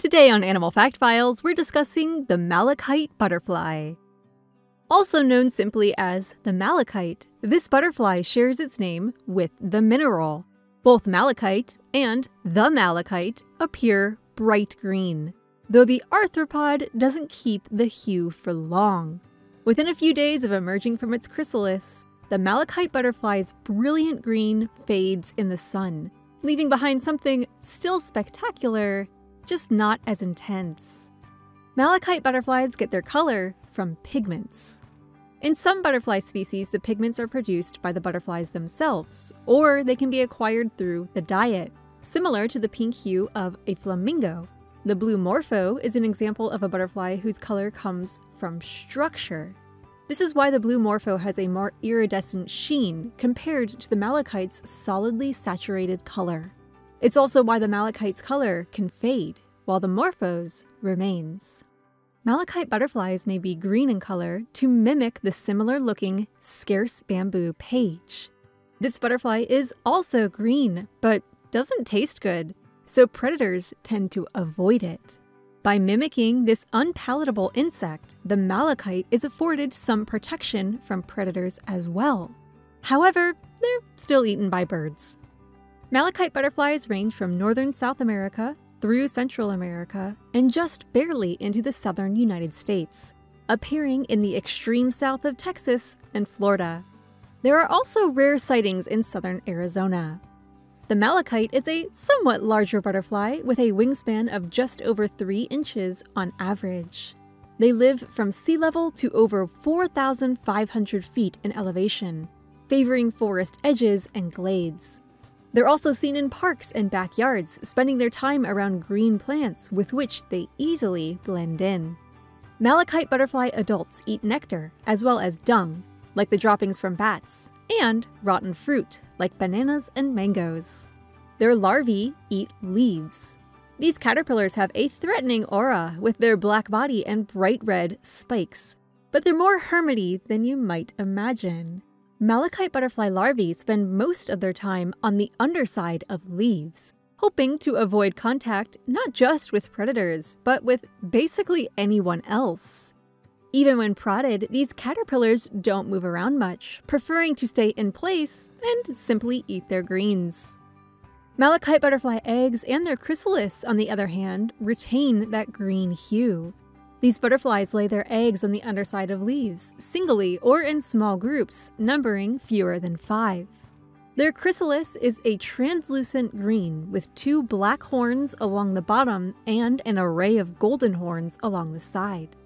Today on Animal Fact Files, we're discussing the malachite butterfly. Also known simply as the malachite, this butterfly shares its name with the mineral. Both malachite and the malachite appear bright green, though the arthropod doesn't keep the hue for long. Within a few days of emerging from its chrysalis, the malachite butterfly's brilliant green fades in the sun, leaving behind something still spectacular just not as intense. Malachite butterflies get their color from pigments. In some butterfly species, the pigments are produced by the butterflies themselves, or they can be acquired through the diet, similar to the pink hue of a flamingo. The blue morpho is an example of a butterfly whose color comes from structure. This is why the blue morpho has a more iridescent sheen compared to the malachite's solidly saturated color. It's also why the malachite's color can fade, while the morphos remains. Malachite butterflies may be green in color to mimic the similar looking scarce bamboo page. This butterfly is also green, but doesn't taste good, so predators tend to avoid it. By mimicking this unpalatable insect, the malachite is afforded some protection from predators as well. However, they're still eaten by birds. Malachite butterflies range from northern South America through Central America and just barely into the southern United States, appearing in the extreme south of Texas and Florida. There are also rare sightings in southern Arizona. The malachite is a somewhat larger butterfly with a wingspan of just over 3 inches on average. They live from sea level to over 4,500 feet in elevation, favoring forest edges and glades. They're also seen in parks and backyards, spending their time around green plants with which they easily blend in. Malachite butterfly adults eat nectar, as well as dung, like the droppings from bats, and rotten fruit, like bananas and mangoes. Their larvae eat leaves. These caterpillars have a threatening aura with their black body and bright red spikes, but they're more hermity than you might imagine. Malachite butterfly larvae spend most of their time on the underside of leaves, hoping to avoid contact not just with predators, but with basically anyone else. Even when prodded, these caterpillars don't move around much, preferring to stay in place and simply eat their greens. Malachite butterfly eggs and their chrysalis, on the other hand, retain that green hue. These butterflies lay their eggs on the underside of leaves, singly or in small groups, numbering fewer than five. Their chrysalis is a translucent green with two black horns along the bottom and an array of golden horns along the side.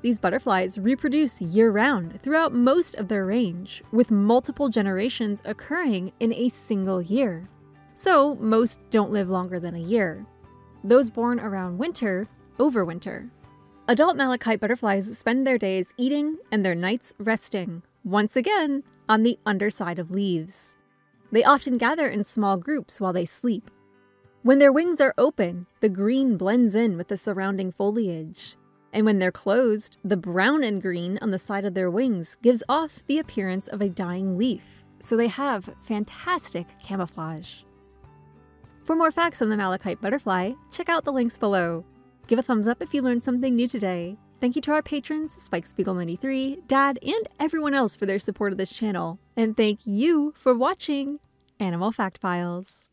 These butterflies reproduce year round throughout most of their range, with multiple generations occurring in a single year. So, most don't live longer than a year. Those born around winter overwinter. Adult malachite butterflies spend their days eating and their nights resting, once again, on the underside of leaves. They often gather in small groups while they sleep. When their wings are open, the green blends in with the surrounding foliage. And when they're closed, the brown and green on the side of their wings gives off the appearance of a dying leaf, so they have fantastic camouflage. For more facts on the malachite butterfly, check out the links below. Give a thumbs up if you learned something new today. Thank you to our patrons, Spike Spiegel93, Dad, and everyone else for their support of this channel. And thank you for watching Animal Fact Files.